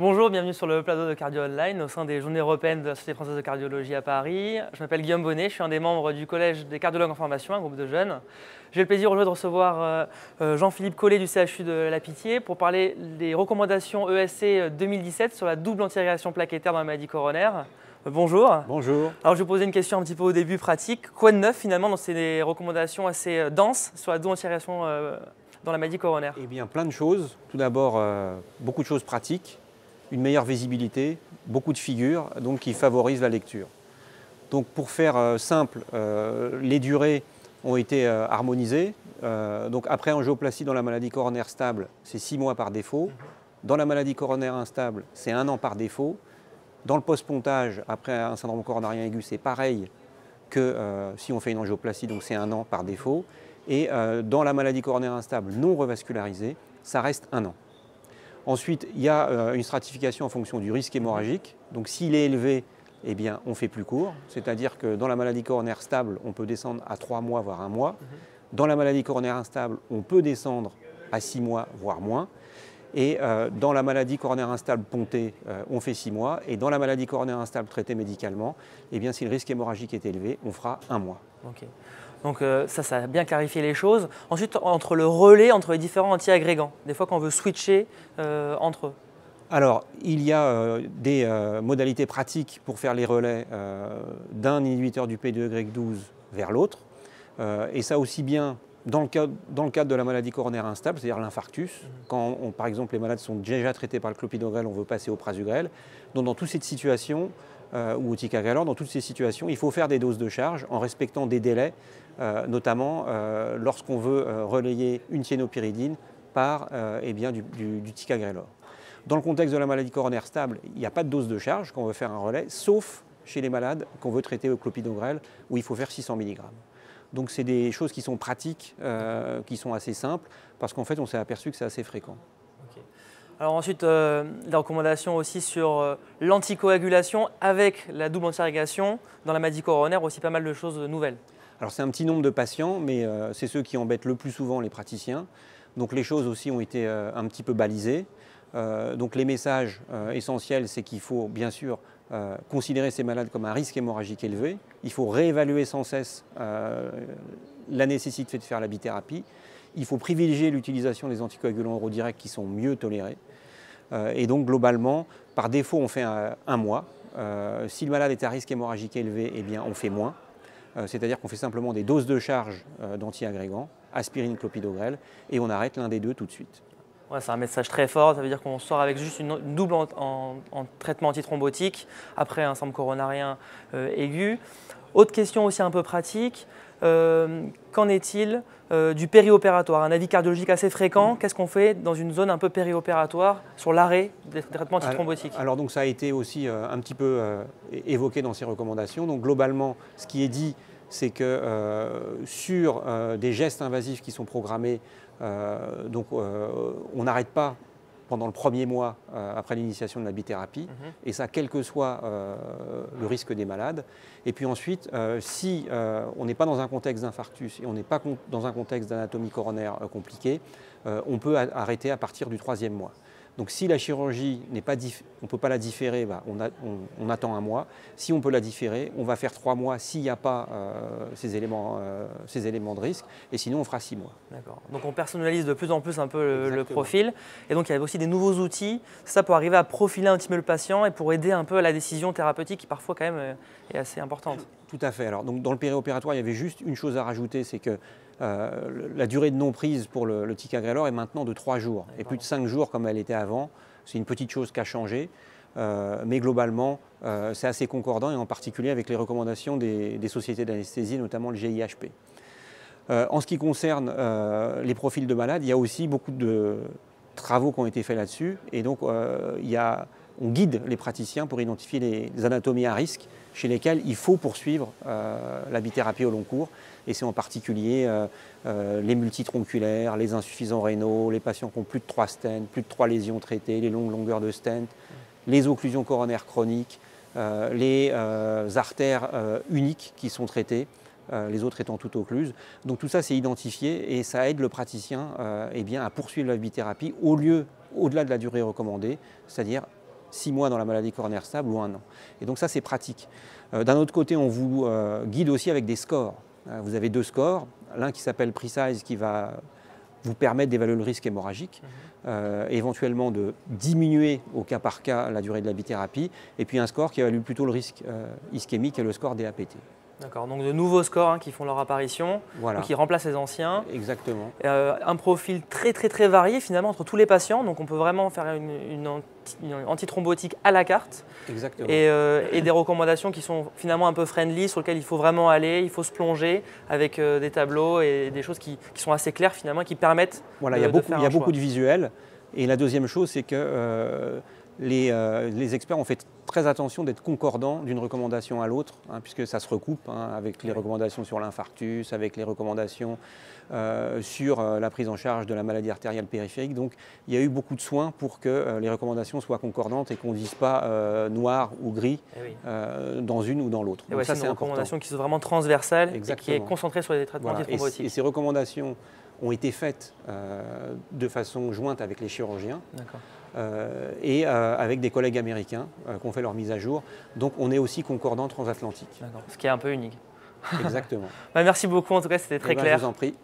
Bonjour, bienvenue sur le plateau de Cardio Online au sein des Journées européennes de la Société française de cardiologie à Paris. Je m'appelle Guillaume Bonnet, je suis un des membres du Collège des cardiologues en formation, un groupe de jeunes. J'ai le plaisir aujourd'hui de recevoir euh, euh, Jean-Philippe Collet du CHU de La Pitié pour parler des recommandations ESC 2017 sur la double antiagression plaquettaire dans la maladie coronaire. Euh, bonjour. Bonjour. Alors je vais poser une question un petit peu au début pratique. Quoi de neuf finalement dans ces recommandations assez denses sur la double antiagression dans la maladie coronaire? Eh bien plein de choses. Tout d'abord beaucoup de choses pratiques une meilleure visibilité, beaucoup de figures, donc qui favorisent la lecture. Donc pour faire euh, simple, euh, les durées ont été euh, harmonisées. donc après angioplastie dans la maladie coronaire stable, c'est 6 mois par défaut. Dans la maladie coronaire instable, c'est un an par défaut. Dans le post-pontage, après un syndrome coronarien aigu, c'est pareil que si on fait une angioplastie, donc c'est un an par défaut. Et dans la maladie coronaire instable non revascularisée, ça reste un an. Ensuite, il y a euh, une stratification en fonction du risque hémorragique. Donc s'il est élevé, eh bien, on fait plus court. C'est-à-dire que dans la maladie coronaire stable, on peut descendre à 3 mois, voire 1 mois. Dans la maladie coronaire instable, on peut descendre à 6 mois, voire moins. Et euh, dans la maladie coronaire instable pontée, euh, on fait 6 mois. Et dans la maladie coronaire instable traitée médicalement, eh bien, si le risque hémorragique est élevé, on fera 1 mois. Donc euh, ça, ça a bien clarifié les choses. Ensuite, entre le relais, entre les différents anti-agrégants, des fois qu'on veut switcher euh, entre eux. Alors, il y a euh, des modalités pratiques pour faire les relais d'un inhibiteur du P2Y12 vers l'autre. et ça aussi bien dans le, cadre, dans le, cadre, de la maladie coronaire instable, c'est-à-dire l'infarctus, mhm. quand par exemple les malades sont déjà traités par le clopidogrel, on veut passer au prasugrel. Donc dans toutes ces situations, ou au ticagrelor, dans toutes ces situations, il faut faire des doses de charge en respectant des délais notamment euh, lorsqu'on veut euh, relayer une thiénopyridine par eh bien, du, du, ticagrelor. Dans le contexte de la maladie coronaire stable, il n'y a pas de dose de charge quand on veut faire un relais, sauf chez les malades qu'on veut traiter au clopidogrel, où il faut faire 600 mg. Donc c'est des choses qui sont pratiques, qui sont assez simples, parce qu'en fait on s'est aperçu que c'est assez fréquent. Alors ensuite, euh, des recommandations aussi sur l'anticoagulation avec la double antirrigation dans la maladie coronaire, aussi pas mal de choses nouvelles. Alors c'est un petit nombre de patients, mais euh, c'est ceux qui embêtent le plus souvent les praticiens. Donc les choses aussi ont été euh, un petit peu balisées. Euh, donc les messages essentiels, c'est qu'il faut bien sûr considérer ces malades comme un risque hémorragique élevé. Il faut réévaluer sans cesse la nécessité de faire la bithérapie. Il faut privilégier l'utilisation des anticoagulants oraux directs qui sont mieux tolérés. et donc globalement, par défaut, on fait un, un mois. si le malade est à risque hémorragique élevé, eh bien on fait moins. Euh, c'est-à-dire qu'on fait simplement des doses de charge euh, d'antiagrégants, aspirine, clopidogrel, et on arrête l'un des deux tout de suite. c'est un message très fort, ça veut dire qu'on sort avec juste une, double en, traitement antithrombotique après un syndrome coronarien euh, aigu. Autre question aussi un peu pratique, qu'en est-il du périopératoire? Un avis cardiologique assez fréquent, qu'est-ce qu'on fait dans une zone un peu périopératoire sur l'arrêt des traitements antithrombotiques? Alors, donc ça a été aussi un petit peu évoqué dans ces recommandations. Donc globalement, ce qui est dit, c'est que euh, sur euh, des gestes invasifs qui sont programmés, euh, donc on n'arrête pas pendant le premier mois après l'initiation de la bithérapie, mhm. et ça quel que soit le risque des malades. Et puis ensuite, si on n'est pas dans un contexte d'infarctus et on n'est pas dans un contexte d'anatomie coronaire compliqué, on peut arrêter à partir du troisième mois. Donc si la chirurgie n'est pas on ne peut pas la différer, bah, on, attend un mois. Si on peut la différer, on va faire trois mois s'il n'y a pas euh, ces, éléments, euh, ces éléments de risque, et sinon on fera six mois. D'accord. Donc on personnalise de plus en plus un peu le, profil, et donc il y a aussi des nouveaux outils, ça pour arriver à profiler un petit peu le patient et pour aider un peu à la décision thérapeutique qui parfois quand même euh, est assez importante. Tout à fait. Alors donc dans le périopératoire, il y avait juste une chose à rajouter, c'est que euh, la durée de non-prise pour le, le ticagrelor est maintenant de 3 jours et plus de 5 jours comme elle était avant. C'est une petite chose qui a changé. Euh, mais globalement, euh, c'est assez concordant et en particulier avec les recommandations des, sociétés d'anesthésie, notamment le GIHP. en ce qui concerne les profils de malades, il y a aussi beaucoup de travaux qui ont été faits là-dessus et donc il y a, on guide les praticiens pour identifier les anatomies à risque chez lesquels il faut poursuivre euh, la bithérapie au long cours. Et c'est en particulier euh, euh, les multitronculaires, les insuffisants rénaux, les patients qui ont plus de 3 stents, plus de 3 lésions traitées, les longues longueurs de stents, les occlusions coronaires chroniques, les artères uniques qui sont traitées. les autres étant toutes occluses. Donc tout ça, c'est identifié et ça aide le praticien eh à poursuivre la bithérapie au lieu, au-delà de la durée recommandée, c'est-à-dire six mois dans la maladie coronaire stable ou un an. Et donc ça, c'est pratique. Euh, d'un autre côté, on vous euh, guide aussi avec des scores. Euh, vous avez deux scores, l'un qui s'appelle Precise, qui va vous permettre d'évaluer le risque hémorragique, mhm. éventuellement de diminuer au cas par cas la durée de la bithérapie, et puis un score qui évalue plutôt le risque ischémique et le score DAPT. D'accord, donc de nouveaux scores hein, qui font leur apparition, qui remplacent les anciens. Exactement. Euh, un profil très très très varié finalement entre tous les patients, donc on peut vraiment faire une, antithrombotique à la carte. Exactement. Euh, et, des recommandations qui sont finalement un peu friendly, sur lesquelles il faut vraiment aller, il faut se plonger avec euh, des tableaux et des choses qui, sont assez claires finalement, qui permettent voilà, il y a beaucoup, il y a beaucoup de visuels. Et la deuxième chose, c'est que euh, les, experts ont fait très attention d'être concordants d'une recommandation à l'autre, hein, puisque ça se recoupe hein, avec les recommandations sur l'infarctus, avec les recommandations euh, sur euh, la prise en charge de la maladie artérielle périphérique. Donc il y a eu beaucoup de soins pour que les recommandations soient concordantes et qu'on ne dise pas noir ou gris eh dans une ou dans l'autre. Donc ça, c'est une recommandation qui est vraiment transversale et qui est concentrée sur les traitements voilà. et ces recommandations ont été faites de façon jointe avec les chirurgiens. Et euh, avec des collègues américains euh, qui ont fait leur mise à jour. Donc on est aussi concordant transatlantique. Ce qui est un peu unique. Exactement. Bah, merci beaucoup, en tout cas c'était très eh ben, clair. Je vous en prie.